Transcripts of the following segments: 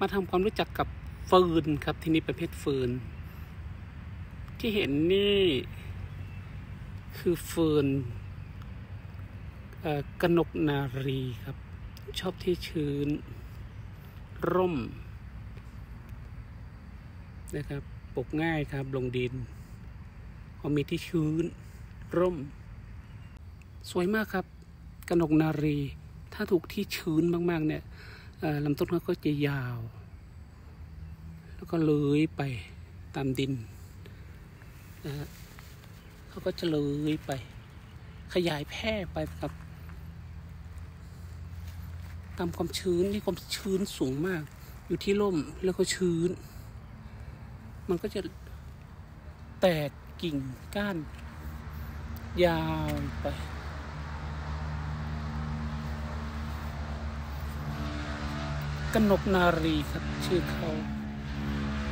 มาทำความรู้จักกับเฟิร์นครับที่นี่ประเภทเฟิร์นที่เห็นนี่คือเฟิร์นกนกนารีครับ ชอบที่ชื้น ร่ม นะครับปลูกง่ายครับลงดินพอมีที่ชื้น ร่ม สวยมากครับกนกนารี ถ้าถูกที่ชื้นมาก ๆ เนี่ย ลำต้นเขาก็จะยาว แล้วก็เลื้อยไปตามดินนะฮะเขาก็จะเลื้อยไป ขยายแพร่ไปครับตามความชื้นที่ความชื้นสูงมาก อยู่ที่ร่มแล้วก็ชื้น มันก็จะแตกกิ่งก้าน ยาวไป กนกนารีครับ ชื่อเขา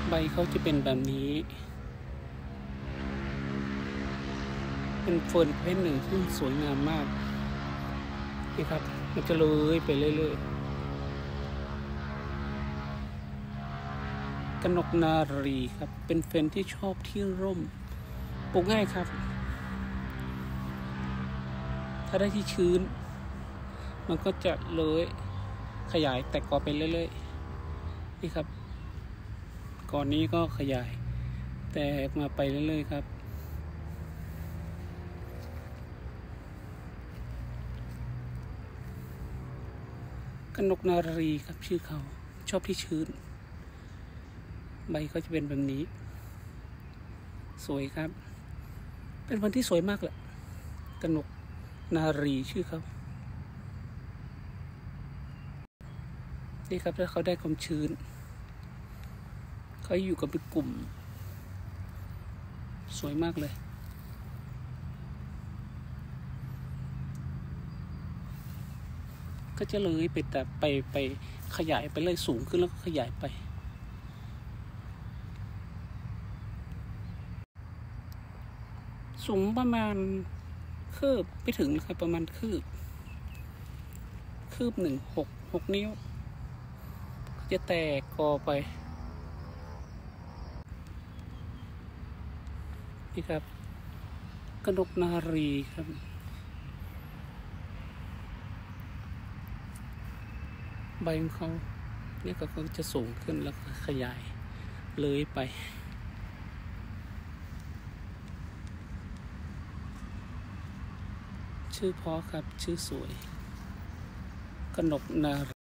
ใบเขาจะเป็นแบบนี้ เป็นเฟิร์นประเภทหนึ่งที่สวยงามมากนี่ครับ มันจะเลยไปเรื่อยๆกนกนารีครับ เป็นเฟรนที่ชอบที่ร่ม ปลูกง่ายครับ ถ้าได้ที่ชื้น มันก็จะเลย ขยายแตกกอไปเรื่อยๆนี่ครับก่อนนี้ก็ขยาย แตกมาไปเรื่อยๆครับ กนกนารีครับชื่อเขาชอบที่ชื้น ใบเขาจะเป็นแบบนี้ สวยครับ เป็นวันที่สวยมากแหละกนกนารีชื่อเขา นี่ครับถ้าเขาได้ความชื้น เขาอยู่กับเป็นกลุ่ม สวยมากเลย ก็จะเลยไปแต่ไปไปขยายไปเลยสูงขึ้นแล้วก็ขยายไปสูงประมาณคืบไปถึงครับประมาณคืบ คืบหนึ่งหกหกนิ้ว จะแตกกอไป นี่ครับกนกนารีครับใบของเขาเนี่ยก็จะสูงขึ้นแล้วขยายเลยไป ชื่อเพอครับชื่อสวย กนกนา